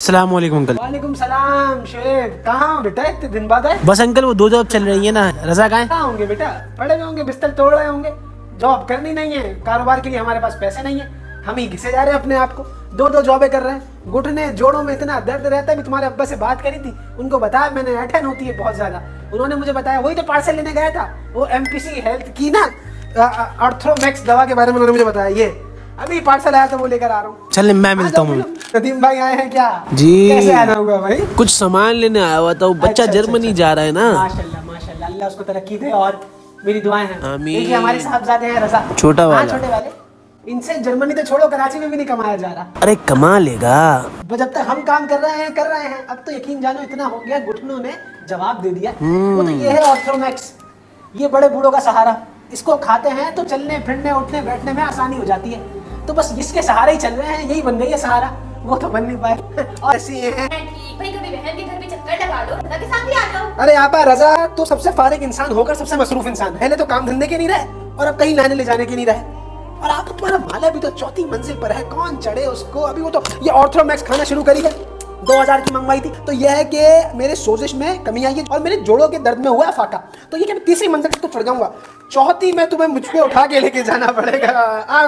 सलाम अंकल वालेकुम सलाम शेख कहाँ बेटा? इतने दिन बाद आए। बस अंकल वो दो जॉब चल रही है ना। रजा कहाँ कहाँ होंगे बेटा? पड़े हुए होंगे बिस्तर तोड़ रहे होंगे। जॉब करनी नहीं है। कारोबार के लिए हमारे पास पैसे नहीं है। हम ही घिसे जा रहे हैं अपने आप को। दो दो जॉबें कर रहे हैं। घुटने जोड़ों में इतना दर्द रहता है। तुम्हारे अब्बा से बात करी थी। उनको बताया मैंने ऐठन होती है बहुत ज़्यादा। उन्होंने मुझे बताया वही तो पार्सल लेने गया था। वो एमपीसी हेल्थ की ना अर्थ्रोमैक्स दवा के बारे में उन्होंने मुझे बताया। ये अभी पार्सल आया तो वो लेकर आ रहा हूँ। चल मैं मिलता हूँ। नदीम भाई आए हैं क्या? जी। कैसे आना हुआ भाई? कुछ सामान लेने आया हुआ था वो बच्चा अच्छा, अच्छा, जर्मनी अच्छा। जा रहा है ना। माशाल्लाह माशाल्लाह अल्लाह उसको तरक्की दे और मेरी दुआएँ हैं। आमीन। हमारे साहबजादे हैं रजा। छोटा हाँ, वाला। छोटे वाले। इनसे जर्मनी तो छोड़ो कराची में भी नहीं कमाया जा रहा। अरे कमा लेगा। जब तक हम काम कर रहे हैं कर रहे हैं अब तो यकीन जानो इतना हो गया घुटनों ने जवाब दे दिया। वो तो ये है ऑर्थोमैक्स ये बड़े बूढ़ों का सहारा। इसको खाते हैं तो चलने फिरने उठने बैठने में आसानी हो जाती है। तो बस जिसके सहारे ही चल रहे हैं यही बन गई है सहारा। वो तो बन नहीं पाए और ऐसी हैं। ठीक भाई कभी बहन के घर पे चक्कर लगा लो रजा के साथ आ जाओ। अरे आपा रजा तो सबसे फारिग इंसान होकर सबसे मसरूफ इंसान पहले तो काम धंधे के नहीं रहे और अब कहीं लाने ले जाने के नहीं रहे। और आप तुम्हारा माला भी तो चौथी मंजिल पर है कौन चढ़े उसको? अभी वो तो ये ऑर्थोमैक्स खाना शुरू करी है। 2000 की मंगवाई थी। तो यह है कि मेरे सोजिश में कमी आई है और मेरे जोड़ों के दर्द में हुआ फाका। तो ये कि मैं तीसरी मंजिल तक तो चढ़ जाऊँगा। चौथी में तुम्हें मुझ पे उठा के लेके जाना पड़ेगा। आ